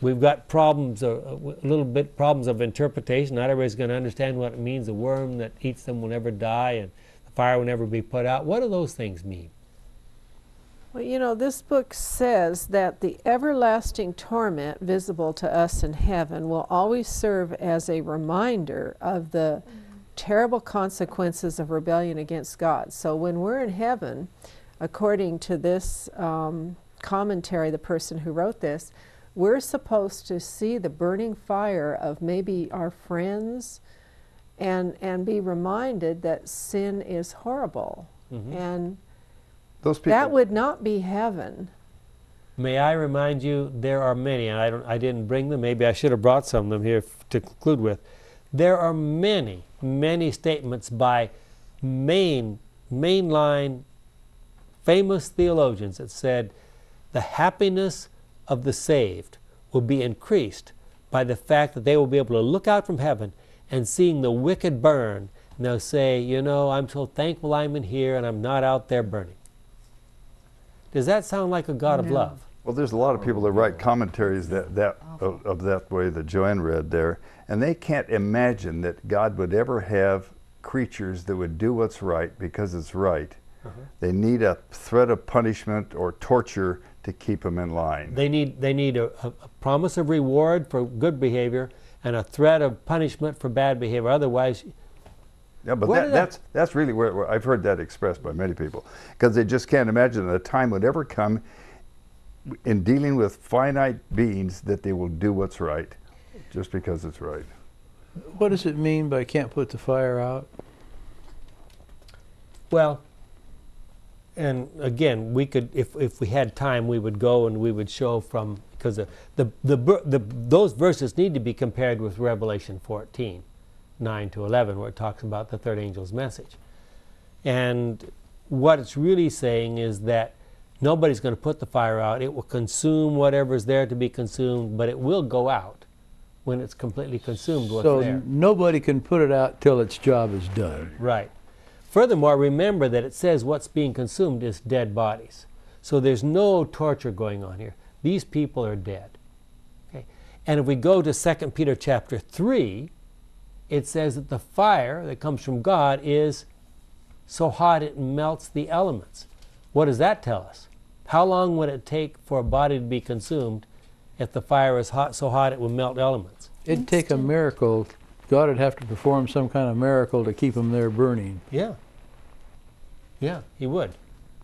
we've got problems, uh, a little bit problems of interpretation. Not everybody's going to understand what it means. The worm that eats them will never die, and the fire will never be put out. What do those things mean? Well, you know, this book says that the everlasting torment visible to us in heaven will always serve as a reminder of the terrible consequences of rebellion against God. So when we're in heaven, according to this um, commentary, the person who wrote this, we're supposed to see the burning fire of maybe our friends and, and be reminded that sin is horrible. And Those people. that would not be heaven. May I remind you, there are many, and I, don't, I didn't bring them, maybe I should have brought some of them here to conclude with. There are many, many statements by main, mainline famous theologians that said the happiness of the saved will be increased by the fact that they will be able to look out from heaven and seeing the wicked burn, and they'll say, You know, I'm so thankful I'm in here and I'm not out there burning. Does that sound like a God of love? Well, there's a lot of people that write commentaries that, that of, of that way that Joanne read there, and they can't imagine that God would ever have creatures that would do what's right because it's right. Uh-huh. They need a threat of punishment or torture to keep them in line. They need, they need a, a, a promise of reward for good behavior and a threat of punishment for bad behavior. Otherwise, Yeah, but that, did that- that's that's really where, where I've heard that expressed by many people because they just can't imagine that a time would ever come in dealing with finite beings that they will do what's right just because it's right. What does it mean by can't put the fire out? Well, and again, we could, if, if we had time, we would go and we would show from, because the, the, the, the, those verses need to be compared with Revelation 14, 9 to 11, where it talks about the third angel's message. And what it's really saying is that nobody's going to put the fire out. It will consume whatever's there to be consumed, but it will go out when it's completely consumed what's so nobody can put it out till its job is done. Right. Furthermore, remember that it says what's being consumed is dead bodies. So there's no torture going on here. These people are dead. Okay. And if we go to 2 Peter chapter 3, it says that the fire that comes from God is so hot it melts the elements. What does that tell us? How long would it take for a body to be consumed if the fire is hot so hot it would melt elements? It'd take a miracle. God would have to perform some kind of miracle to keep them there burning. Yeah. Yeah, he would.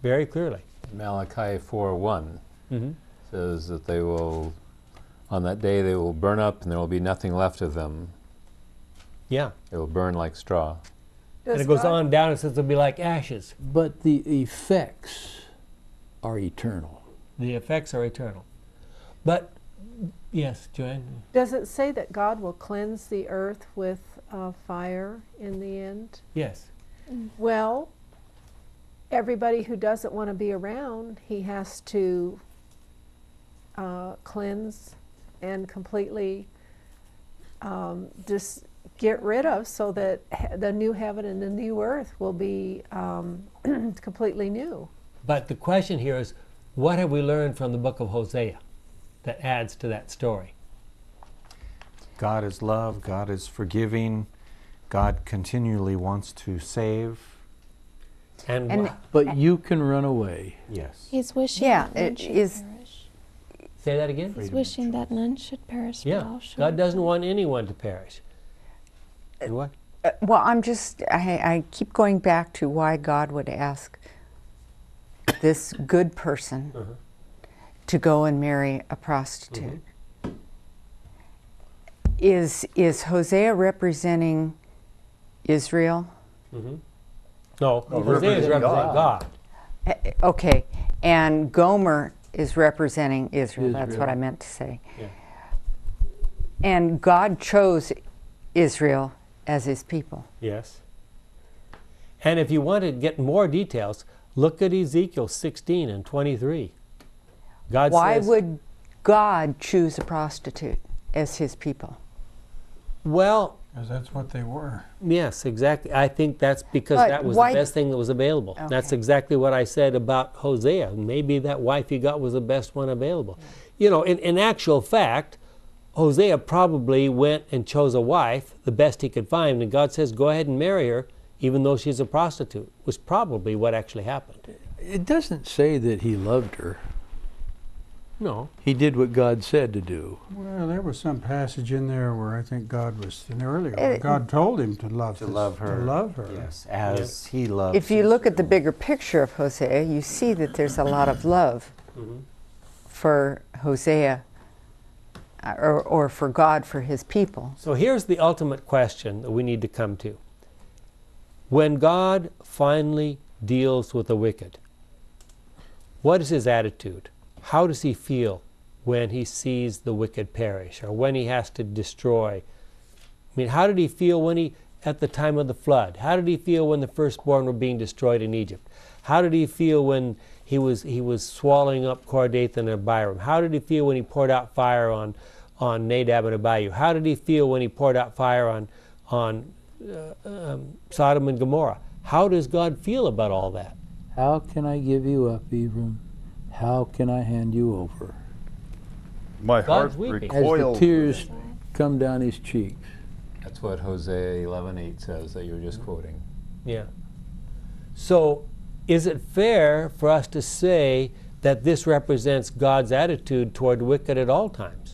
Very clearly. Malachi 4:1 Mm-hmm. says that they will, on that day, they will burn up, and there will be nothing left of them. Yeah. It'll burn like straw. and it goes God- on down and says it'll be like ashes. But the effects are eternal. The effects are eternal. But, yes, Joanne? Does it say that God will cleanse the earth with uh, fire in the end? Yes. Well, everybody who doesn't want to be around, he has to uh, cleanse and completely um, just get rid of so that the new heaven and the new earth will be um, completely new. But the question here is what have we learned from the book of Hosea that adds to that story? God is love, God is forgiving, God continually wants to save. And, And- But you can run away. Yes. He's wishing Yeah, that none should is- perish. say that again? He's Freedom of wishing choice. that none should perish, but Yeah. all should. God doesn't want anyone to perish. And what? Uh, well, I'm just, I, I keep going back to why God would ask this good person Uh-huh. to go and marry a prostitute. Is, is Hosea representing Israel? Mm-hmm. No, No, Hosea is representing representing God. Eh, eh, Okay, and Gomer is representing Israel. That's what I meant to say. Yeah. And God chose Israel as his people. Yes. And if you want to get more details, look at Ezekiel 16 and 23. God Why says, would God choose a prostitute as his people? well, Because that's what they were. yes, exactly. I think that's because But that was why- the best thing that was available. That's exactly what I said about Hosea. Maybe that wife he got was the best one available. You know, in, in actual fact, Hosea probably went and chose a wife, the best he could find, and God says, go ahead and marry her, even though she's a prostitute, was probably what actually happened. It doesn't say that he loved her. No. He did what God said to do. Well, there was some passage in there where I think God was, in earlier, Eh, God told him to love To this- love her. To love her. Yes, as he loved. If you look at the bigger picture of Hosea, you see that there's a lot of love Mhm. for Hosea or, or for God for his people. So here's the ultimate question that we need to come to. When God finally deals with the wicked, what is his attitude? How does he feel when he sees the wicked perish or when he has to destroy? I mean, how did he feel when he, at the time of the flood? How did he feel when the firstborn were being destroyed in Egypt? How did he feel when he was, he was swallowing up Korah, Dathan and Abiram? How did he feel when he poured out fire on, on Nadab and Abihu? How did he feel when he poured out fire on, on uh, um, Sodom and Gomorrah? How does God feel about all that? How can I give you up, Ephraim? How can I hand you over? My heart God's weeping. As the tears come down his cheeks. That's what Hosea 11:8 says that you were just quoting. Yeah. So, is it fair for us to say that this represents God's attitude toward wicked at all times?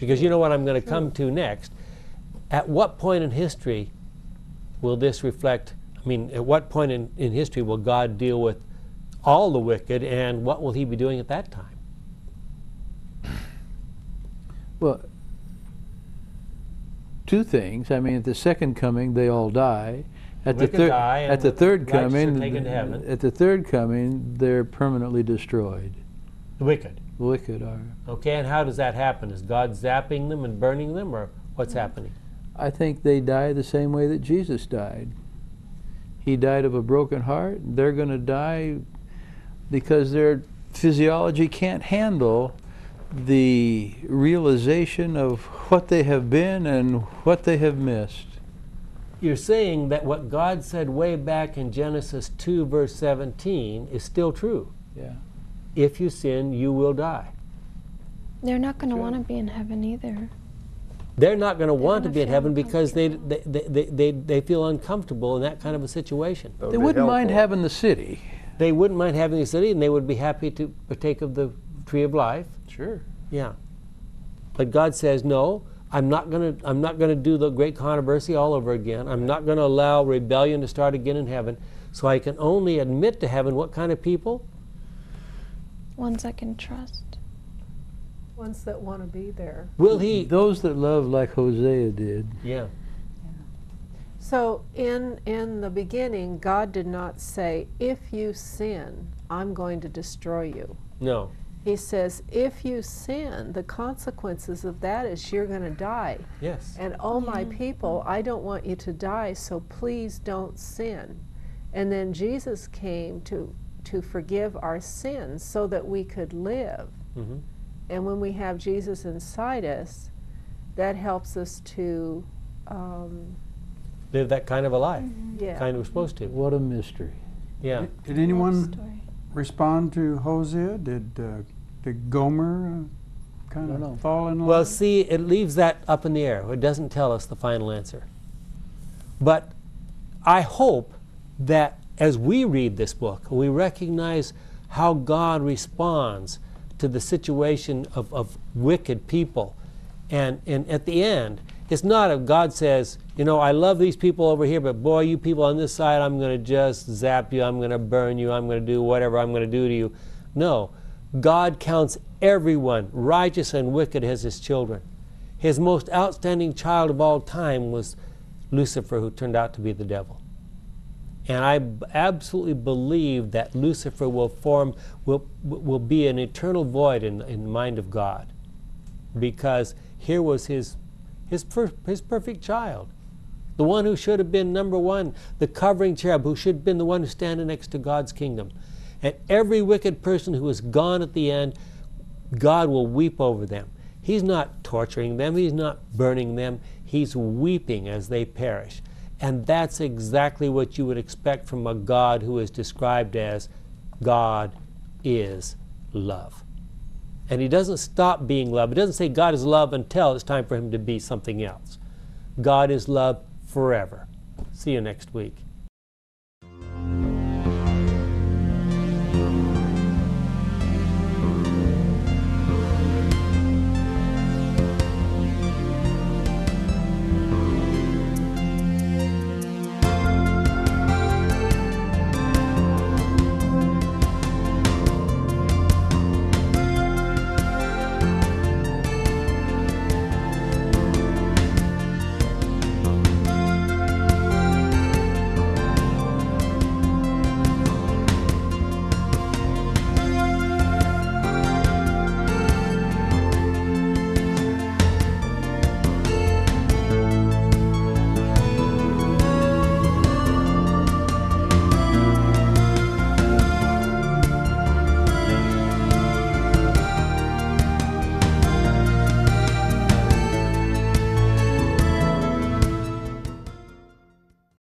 Because you know what I'm going to come to next. At what point in history will this reflect? I mean, at what point in, in history will God deal with all the wicked, and what will He be doing at that time? Well, two things. I mean, at the second coming, they all die. At the, third, die at the third coming, taken to heaven. at the third coming, they're permanently destroyed. The wicked. The wicked are. Okay, and how does that happen? Is God zapping them and burning them, or what's mm. happening? I think they die the same way that Jesus died. He died of a broken heart. They're going to die because their physiology can't handle the realization of what they have been and what they have missed. You're saying that what God said way back in Genesis 2, verse 17, is still true. Yeah. If you sin, you will die. They're not going to want to be in heaven either. They're not going to want to be in heaven because they, they, they, they, they, they feel uncomfortable in that kind of a situation. Would They wouldn't mind having the city. They wouldn't mind having the city and they would be happy to partake of the tree of life. Sure. Yeah. But God says, no, I'm not going to I'm not going to do the great controversy all over again. I'm not going to allow rebellion to start again in heaven. So I can only admit to heaven what kind of people? Ones I can trust. Ones that want to be there. Will he mm-hmm. Those that love like Hosea did. Yeah. So in in the beginning, God did not say, "If you sin, I'm going to destroy you." No. He says, "If you sin, the consequences of that is you're going to die." Yes. And oh my mm-hmm. people, I don't want you to die, so please don't sin. And then Jesus came to to forgive our sins so that we could live. hmm And when we have Jesus inside us, that helps us to, um, Live that kind of a life. yeah. Kind of supposed to. What a mystery. Yeah. Did anyone respond to Hosea? Did uh, did Gomer uh, kind Don't know. of fall in line? Well, see, it leaves that up in the air. It doesn't tell us the final answer. But I hope that as we read this book, we recognize how God responds to the situation of, of wicked people. And, and at the end, it's not if God says, you know, I love these people over here, but boy, you people on this side, I'm going to just zap you, I'm going to burn you, I'm going to do whatever I'm going to do to you. No. God counts everyone, righteous and wicked, as his children. His most outstanding child of all time was Lucifer, who turned out to be the devil. And I b- absolutely believe that Lucifer will form, will, will be an eternal void in, in the mind of God. Because here was his, his, per, his perfect child. The one who should have been number one, the covering cherub, who should have been the one who's standing next to God's kingdom. And every wicked person who is gone at the end, God will weep over them. He's not torturing them, He's not burning them, He's weeping as they perish. And that's exactly what you would expect from a God who is described as God is love. And He doesn't stop being love. It doesn't say God is love until it's time for Him to be something else. God is love forever. See you next week.